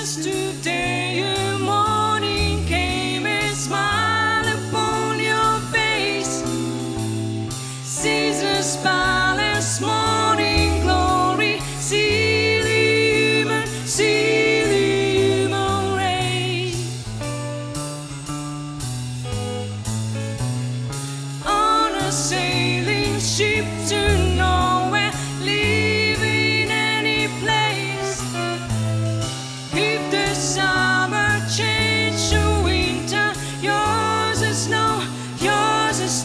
just to yours is